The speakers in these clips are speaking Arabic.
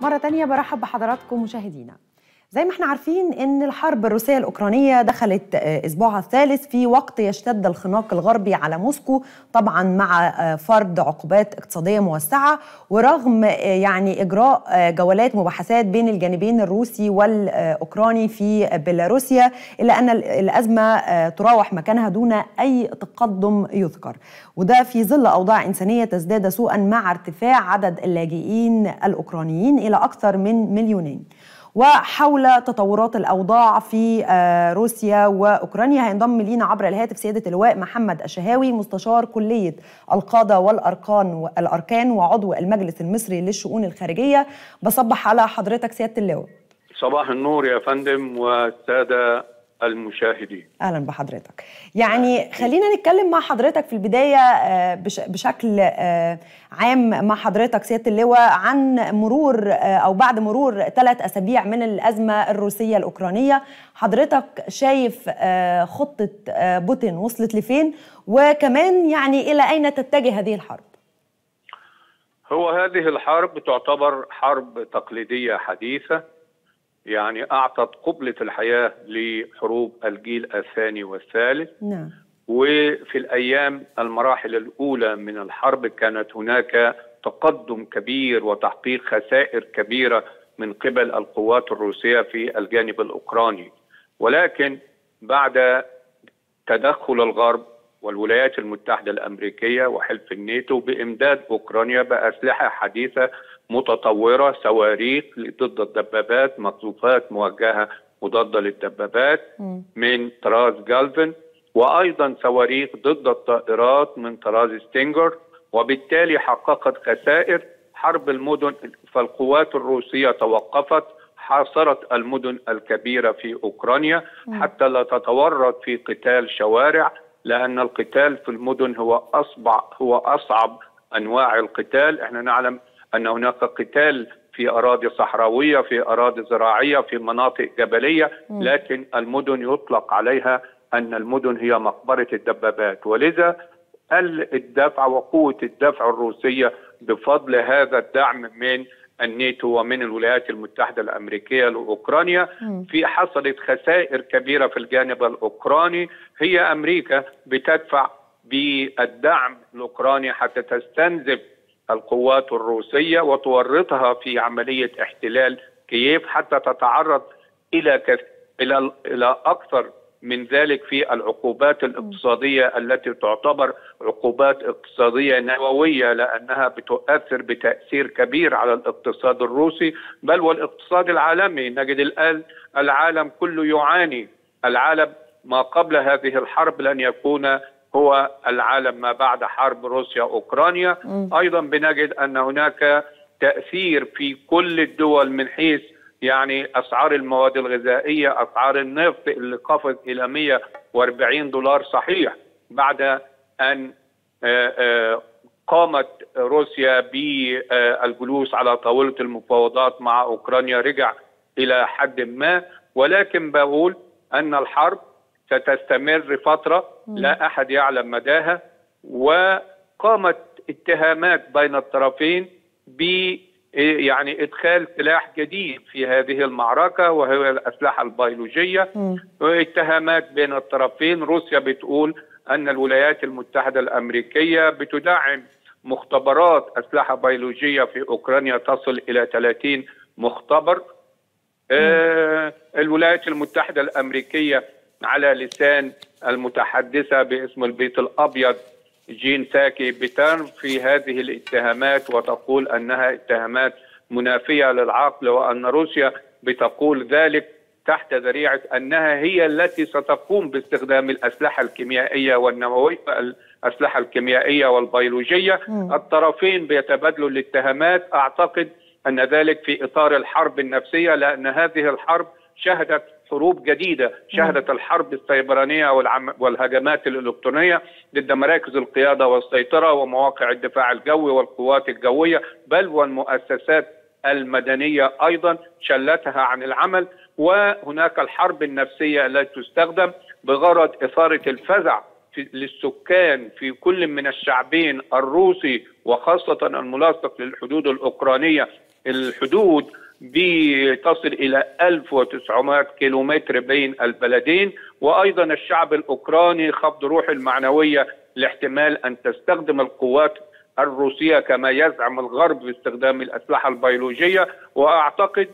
مرة تانية برحب بحضراتكم مشاهدينا. زي ما إحنا عارفين إن الحرب الروسية الأوكرانية دخلت أسبوعها الثالث في وقت يشتد الخناق الغربي على موسكو طبعا مع فرض عقوبات اقتصادية موسعة ورغم يعني إجراء جولات مباحثات بين الجانبين الروسي والأوكراني في بيلاروسيا إلا أن الأزمة تراوح مكانها دون أي تقدم يذكر. وده في ظل أوضاع إنسانية تزداد سوءا مع ارتفاع عدد اللاجئين الأوكرانيين إلى أكثر من مليونين. وحول تطورات الأوضاع في روسيا وأوكرانيا. هينضم لينا عبر الهاتف سيادة اللواء محمد الشهاوي مستشار كلية القادة والاركان الأركان وعضو المجلس المصري للشؤون الخارجية. بصبح على حضرتك سيادة اللواء صباح النور يا فندم والساده المشاهدين. أهلا بحضرتك. يعني خلينا نتكلم مع حضرتك في البداية بشكل عام مع حضرتك سيادة اللواء عن مرور أو بعد مرور ثلاث أسابيع من الأزمة الروسية الأوكرانية. حضرتك شايف خطة بوتين وصلت لفين؟ وكمان يعني إلى أين تتجه هذه الحرب؟ هو هذه الحرب تعتبر حرب تقليدية حديثة. يعني أعطت قبلة الحياة لحروب الجيل الثاني والثالث. نعم. وفي الأيام المراحل الأولى من الحرب كانت هناك تقدم كبير وتحقيق خسائر كبيرة من قبل القوات الروسية في الجانب الأوكراني. ولكن بعد تدخل الغرب والولايات المتحدة الأمريكية وحلف الناتو بإمداد أوكرانيا بأسلحة حديثة متطورة صواريخ ضد الدبابات مقذوفات موجهة مضادة للدبابات من طراز جالفن وأيضا صواريخ ضد الطائرات من طراز ستينجر وبالتالي حققت خسائر. حرب المدن فالقوات الروسية توقفت حاصرت المدن الكبيرة في أوكرانيا. حتى لا تتورط في قتال شوارع لأن القتال في المدن هو أصبع هو أصعب أنواع القتال. إحنا نعلم أن هناك قتال في أراضي صحراوية في أراضي زراعية في مناطق جبلية لكن المدن يطلق عليها أن المدن هي مقبرة الدبابات. ولذا قل الدفع وقوة الدفع الروسية بفضل هذا الدعم من الناتو ومن الولايات المتحدة الأمريكية لأوكرانيا. في حصلت خسائر كبيرة في الجانب الأوكراني. هي أمريكا بتدفع بالدعم الاوكراني حتى تستنزف القوات الروسية وتورطها في عملية احتلال كييف حتى تتعرض إلى كث... إلى إلى أكثر من ذلك في العقوبات الاقتصادية التي تعتبر عقوبات اقتصادية نووية لأنها بتؤثر بتأثير كبير على الاقتصاد الروسي بل والاقتصاد العالمي. نجد الآن العالم كله يعاني. العالم ما قبل هذه الحرب لن يكون هو العالم ما بعد حرب روسيا أوكرانيا. أيضا بنجد أن هناك تأثير في كل الدول من حيث يعني أسعار المواد الغذائية أسعار النفط اللي قفز إلى 140 دولار صحيح بعد أن قامت روسيا بالجلوس على طاولة المفاوضات مع أوكرانيا رجع إلى حد ما. ولكن بقول أن الحرب ستستمر فترة لا أحد يعلم مداها وقامت اتهامات بين الطرفين ب يعني إدخال سلاح جديد في هذه المعركة وهي الأسلحة البيولوجية. واتهامات بين الطرفين روسيا بتقول أن الولايات المتحدة الأمريكية بتدعم مختبرات أسلحة بيولوجية في أوكرانيا تصل إلى 30 مختبر. آه الولايات المتحدة الأمريكية على لسان المتحدثة باسم البيت الأبيض جين ساكي بترم في هذه الاتهامات وتقول أنها اتهامات منافية للعقل وأن روسيا بتقول ذلك تحت ذريعة أنها هي التي ستقوم باستخدام الأسلحة الكيميائية والنووية الأسلحة الكيميائية والبيولوجية. الطرفين بيتبادلوا الاتهامات. أعتقد أن ذلك في إطار الحرب النفسية لأن هذه الحرب شهدت حروب جديدة شهدت الحرب السيبرانية والعم... والهجمات الإلكترونية ضد مراكز القيادة والسيطرة ومواقع الدفاع الجوي والقوات الجوية بل والمؤسسات المدنية أيضا شلتها عن العمل. وهناك الحرب النفسية التي تستخدم بغرض إثارة الفزع للسكان في كل من الشعبين الروسي وخاصة الملاصق للحدود الأوكرانية. الحدود بتصل إلى 1900 كيلومتر بين البلدين وأيضا الشعب الأوكراني خفض روح المعنوية لاحتمال أن تستخدم القوات الروسية كما يزعم الغرب باستخدام الأسلحة البيولوجية وأعتقد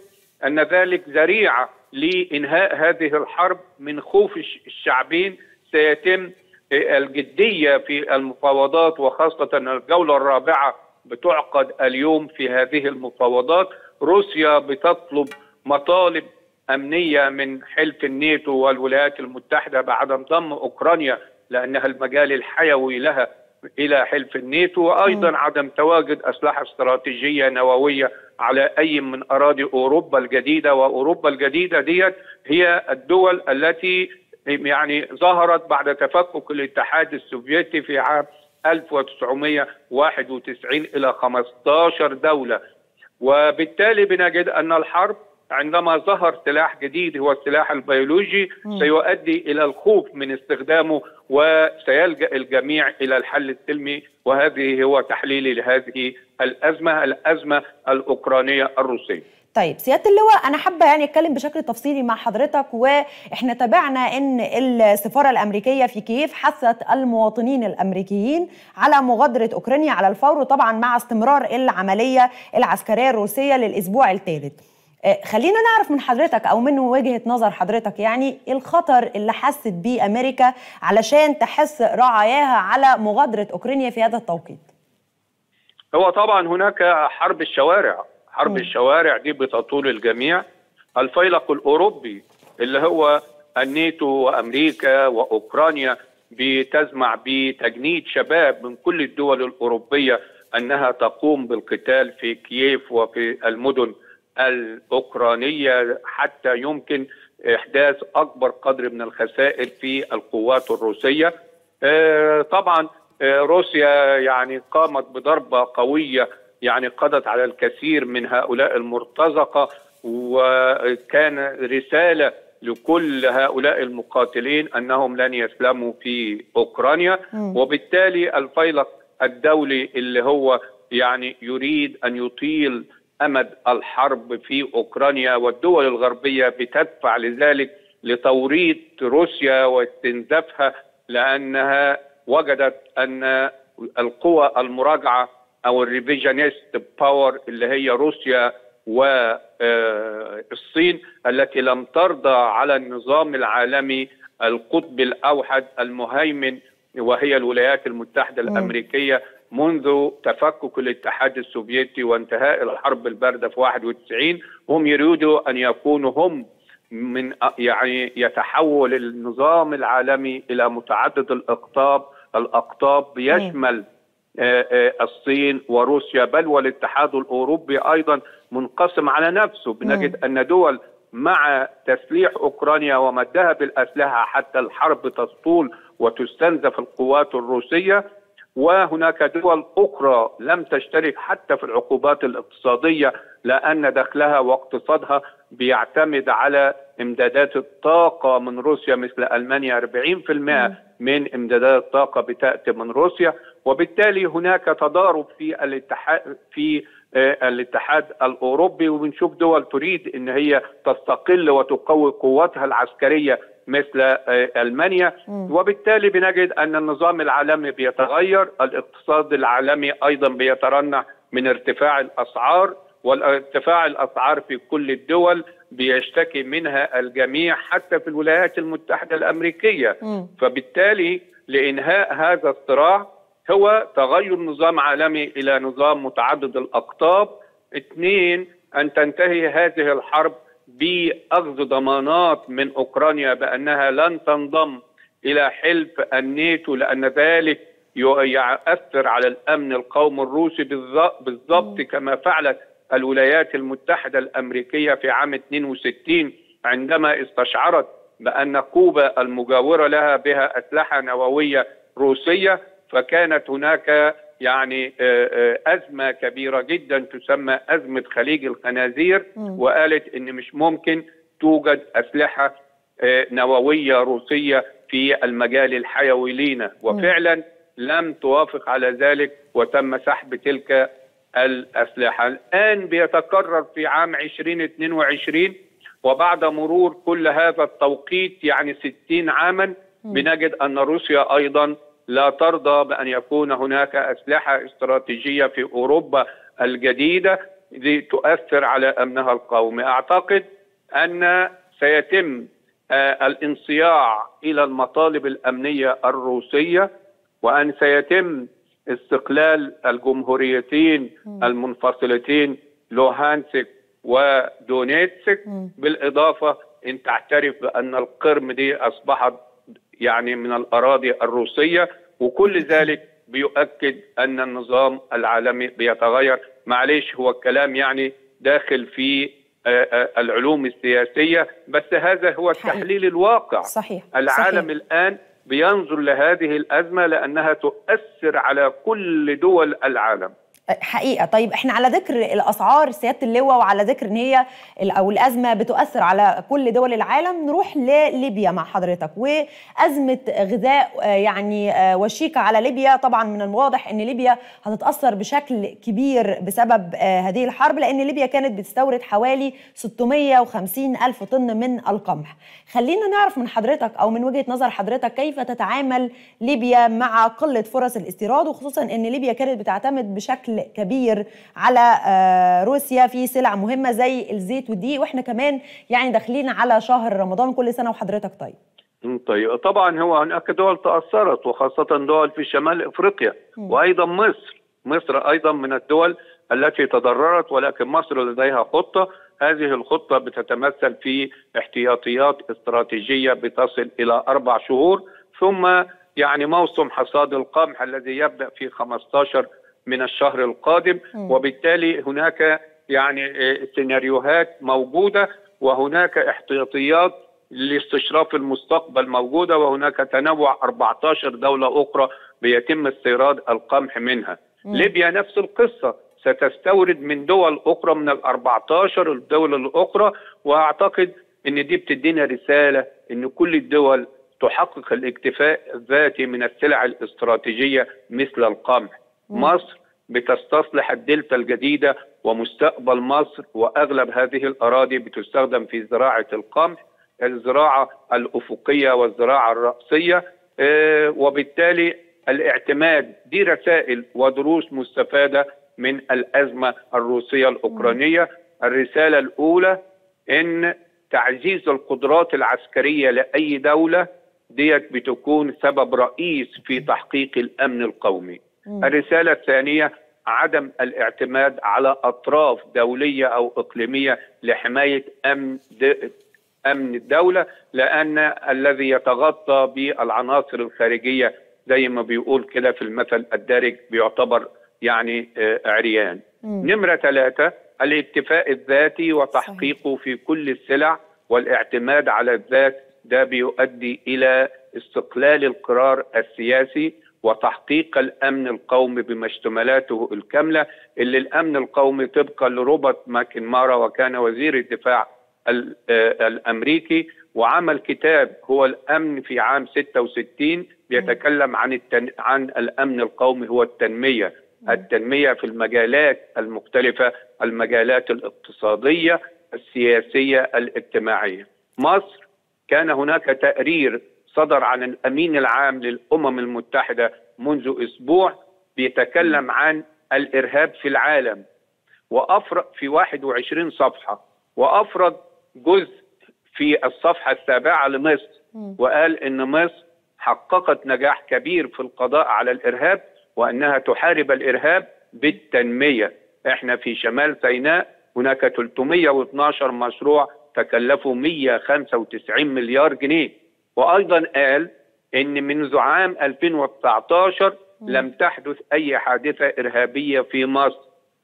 أن ذلك ذريعة لإنهاء هذه الحرب من خوف الشعبين سيتم الجدية في المفاوضات وخاصة الجولة الرابعة بتعقد اليوم في هذه المفاوضات. روسيا بتطلب مطالب أمنية من حلف الناتو والولايات المتحدة بعدم ضم أوكرانيا لأنها المجال الحيوي لها إلى حلف الناتو وأيضا م. عدم تواجد أسلحة استراتيجية نووية على أي من أراضي أوروبا الجديدة وأوروبا الجديدة ديت هي الدول التي يعني ظهرت بعد تفكك الاتحاد السوفيتي في عام 1991 إلى 15 دولة وبالتالي بنجد أن الحرب عندما ظهر سلاح جديد هو السلاح البيولوجي. سيؤدي إلى الخوف من استخدامه وسيلجأ الجميع إلى الحل السلمي وهذه هو تحليلي لهذه الأزمة الأزمة الأوكرانية الروسية. طيب سيادة اللواء أنا حابة يعني أتكلم بشكل تفصيلي مع حضرتك وإحنا تابعنا إن السفارة الأمريكية في كييف حثت المواطنين الأمريكيين على مغادرة أوكرانيا على الفور طبعا مع استمرار العملية العسكرية الروسية للأسبوع الثالث. خلينا نعرف من حضرتك أو من وجهة نظر حضرتك يعني الخطر اللي حست بيه أمريكا علشان تحث رعاياها على مغادرة أوكرانيا في هذا التوقيت. هو طبعا هناك حرب الشوارع، حرب. الشوارع دي بتطول الجميع. الفيلق الأوروبي اللي هو الناتو وأمريكا وأوكرانيا بتزمع بتجنيد شباب من كل الدول الأوروبية أنها تقوم بالقتال في كييف وفي المدن الأوكرانية حتى يمكن إحداث أكبر قدر من الخسائر في القوات الروسية. طبعا روسيا يعني قامت بضربة قوية يعني قضت على الكثير من هؤلاء المرتزقة وكان رسالة لكل هؤلاء المقاتلين أنهم لن يسلموا في أوكرانيا. وبالتالي الفيلق الدولي اللي هو يعني يريد أن يطيل أمد الحرب في أوكرانيا والدول الغربية بتدفع لذلك لتوريط روسيا واستنزافها لأنها وجدت أن القوى المراجعة أو ال revisionist power اللي هي روسيا والصين التي لم ترضى على النظام العالمي القطب الأوحد المهيمن وهي الولايات المتحدة الأمريكية منذ تفكك الاتحاد السوفيتي وانتهاء الحرب الباردة في 91 هم يريدوا أن يكونوا هم من يعني يتحول النظام العالمي إلى متعدد الأقطاب. الأقطاب يشمل الصين وروسيا بل والاتحاد الأوروبي أيضا منقسم على نفسه بنجد أن دول مع تسليح أوكرانيا ومدها بالاسلحه حتى الحرب تطول وتستنزف القوات الروسية وهناك دول أخرى لم تشترك حتى في العقوبات الاقتصادية لأن دخلها واقتصادها بيعتمد على إمدادات الطاقة من روسيا مثل ألمانيا 40% من إمدادات الطاقة بتأتي من روسيا. وبالتالي هناك تضارب في الاتحاد في الاتحاد الأوروبي وبنشوف دول تريد إن هي تستقل وتقوي قواتها العسكرية مثل ألمانيا. وبالتالي بنجد أن النظام العالمي بيتغير الاقتصاد العالمي أيضا بيترنح من ارتفاع الأسعار والارتفاع الأسعار في كل الدول بيشتكي منها الجميع حتى في الولايات المتحدة الأمريكية. فبالتالي لإنهاء هذا الصراع هو تغير نظام عالمي إلى نظام متعدد الأقطاب. اثنين أن تنتهي هذه الحرب بأخذ ضمانات من أوكرانيا بأنها لن تنضم إلى حلف الناتو لأن ذلك يؤثر على الأمن القومي الروسي بالضبط كما فعلت الولايات المتحدة الأمريكية في عام 62 عندما استشعرت بأن كوبا المجاورة لها بها أسلحة نووية روسية فكانت هناك يعني أزمة كبيرة جدا تسمى أزمة خليج الخنازير وقالت إن مش ممكن توجد أسلحة نووية روسية في المجال الحيوي لينا. وفعلا لم توافق على ذلك وتم سحب تلك الأسلحة. الآن بيتكرر في عام 2022 وبعد مرور كل هذا التوقيت يعني 60 عاما بنجد أن روسيا أيضا لا ترضى بأن يكون هناك أسلحة استراتيجية في أوروبا الجديدة تؤثر على أمنها القومي. أعتقد أن سيتم آه الانصياع إلى المطالب الأمنية الروسية وأن سيتم استقلال الجمهوريتين المنفصلتين لوهانسك ودونيتسك بالإضافة أن تعترف بأن القرم دي أصبحت يعني من الأراضي الروسية وكل ذلك بيؤكد أن النظام العالمي بيتغير معلش هو الكلام يعني داخل في العلوم السياسية بس هذا هو التحليل الواقع صحيح. العالم صحيح. الآن بينظر لهذه الأزمة لأنها تؤثر على كل دول العالم حقيقة. طيب إحنا على ذكر الأسعار سيادة اللواء وعلى ذكر إن هي أو الأزمة بتؤثر على كل دول العالم نروح لليبيا مع حضرتك. وأزمة غذاء يعني وشيكة على ليبيا. طبعا من الواضح إن ليبيا هتتأثر بشكل كبير بسبب هذه الحرب لأن ليبيا كانت بتستورد حوالي 650 ألف طن من القمح. خلينا نعرف من حضرتك أو من وجهة نظر حضرتك كيف تتعامل ليبيا مع قلة فرص الاستيراد وخصوصا إن ليبيا كانت بتعتمد بشكل كبير على روسيا في سلع مهمة زي الزيت والدقيق وإحنا كمان يعني داخلين على شهر رمضان كل سنة وحضرتك طيب. طيب طبعا هو هناك دول تأثرت وخاصة دول في شمال إفريقيا. وأيضا مصر، مصر أيضا من الدول التي تضررت ولكن مصر لديها خطة هذه الخطة بتتمثل في احتياطيات استراتيجية بتصل إلى أربع شهور ثم يعني موسم حصاد القمح الذي يبدأ في 15 من الشهر القادم. وبالتالي هناك يعني سيناريوهات موجودة وهناك احتياطيات لاستشراف المستقبل موجودة وهناك تنوع 14 دولة أخرى بيتم استيراد القمح منها. م. ليبيا نفس القصة ستستورد من دول أخرى من ال 14 الدول الأخرى وأعتقد إن دي بتدينا رسالة إن كل الدول تحقق الاكتفاء الذاتي من السلع الاستراتيجية مثل القمح. مصر بتستصلح الدلتا الجديدة ومستقبل مصر وأغلب هذه الأراضي بتستخدم في زراعة القمح الزراعة الأفقية والزراعة الرأسية وبالتالي الاعتماد دي رسائل ودروس مستفادة من الأزمة الروسية الأوكرانية. الرسالة الأولى إن تعزيز القدرات العسكرية لأي دولة ديت بتكون سبب رئيس في تحقيق الأمن القومي. الرسالة الثانية عدم الاعتماد على أطراف دولية أو إقليمية لحماية أمن أمن الدولة لأن الذي يتغطى بالعناصر الخارجية زي ما بيقول كده في المثل الدارج بيعتبر يعني عريان. مم. نمرة ثلاثة الاكتفاء الذاتي وتحقيقه في كل السلع والاعتماد على الذات ده بيؤدي إلى استقلال القرار السياسي وتحقيق الأمن القومي بمشتملاته الكاملة اللي الأمن القومي طبقا لروبرت ماكنمارا وكان وزير الدفاع الأمريكي وعمل كتاب هو الأمن في عام 66 بيتكلم عن التن... عن الأمن القومي هو التنمية. التنمية في المجالات المختلفة المجالات الاقتصادية السياسية الاجتماعية. مصر كان هناك تقرير صدر عن الأمين العام للأمم المتحدة منذ أسبوع بيتكلم عن الإرهاب في العالم. وافرد في 21 صفحة. وافرد جزء في الصفحة السابعة لمصر. وقال إن مصر حققت نجاح كبير في القضاء على الإرهاب وأنها تحارب الإرهاب بالتنمية. إحنا في شمال سيناء هناك 312 مشروع تكلفوا 195 مليار جنيه. وأيضا قال إن منذ عام 2019 لم تحدث أي حادثة إرهابية في مصر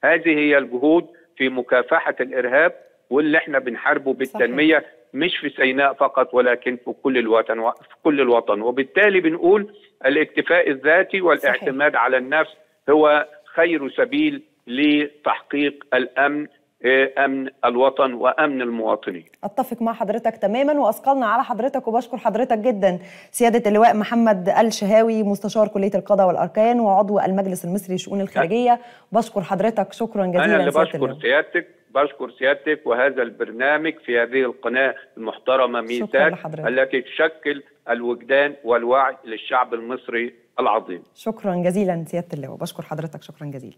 هذه هي الجهود في مكافحة الإرهاب واللي إحنا بنحاربه بالتنمية صحيح. مش في سيناء فقط ولكن في كل الوطن في كل الوطن وبالتالي بنقول الاكتفاء الذاتي والاعتماد صحيح. على النفس هو خير سبيل لتحقيق الأمن أمن الوطن وأمن المواطنين. أتفق مع حضرتك تماما وأثقلنا على حضرتك وبشكر حضرتك جدا. سيادة اللواء محمد الشهاوي مستشار كلية القضاء والأركان وعضو المجلس المصري للشؤون الخارجية. بشكر حضرتك شكرا جزيلا أنا اللي بشكر سيادتك بشكر سيادتك وهذا البرنامج في هذه القناة المحترمة ميثاق التي تشكل الوجدان والوعي للشعب المصري العظيم. شكرا جزيلا سيادة اللواء. بشكر حضرتك شكرا جزيلا.